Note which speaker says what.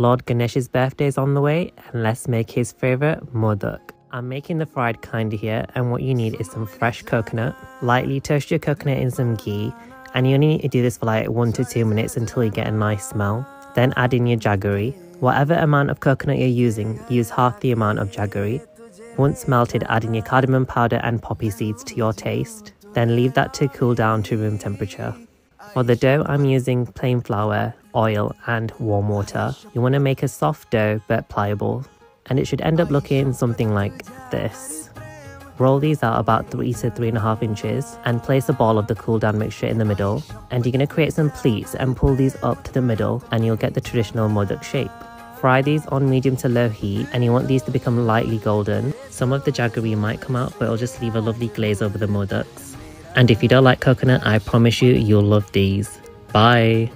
Speaker 1: Lord Ganesh's birthday is on the way and let's make his favorite modak. I'm making the fried kind here and what you need is some fresh coconut. Lightly toast your coconut in some ghee and you only need to do this for like 1 to 2 minutes until you get a nice smell. Then add in your jaggery. Whatever amount of coconut you're using, use half the amount of jaggery. Once melted, add in your cardamom powder and poppy seeds to your taste. Then leave that to cool down to room temperature. For the dough, I'm using plain flour, oil and warm water. You want to make a soft dough but pliable and it should end up looking something like this. Roll these out about 3 to 3.5 inches and place a ball of the cool down mixture in the middle and you're going to create some pleats and pull these up to the middle and you'll get the traditional modak shape. Fry these on medium to low heat and you want these to become lightly golden. Some of the jaggery might come out but it'll just leave a lovely glaze over the modaks. And if you don't like coconut, I promise you, you'll love these. Bye!